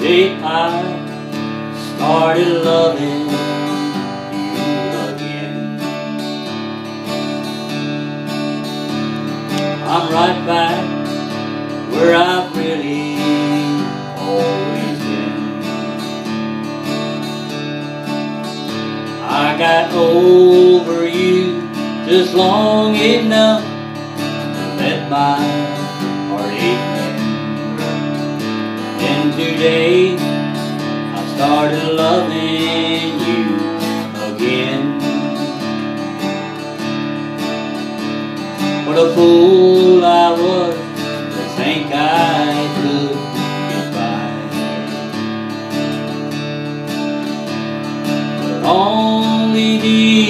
day I started loving you again. I'm right back where I've really always been. I got over you just long enough to let my today I started loving you again. What a fool I was to think I could by. But only these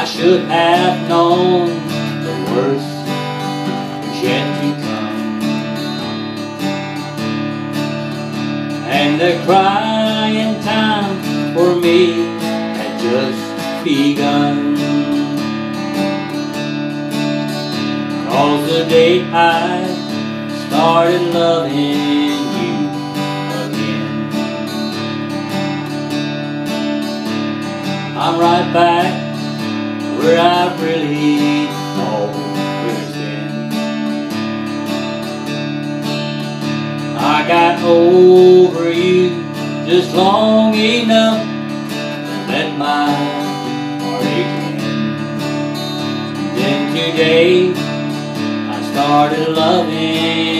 I should have known the worst was yet to come. And the crying time for me had just begun. Cause the day I started loving. I'm right back where I've really always been. I got over you just long enough to let my heart in. Then today I started loving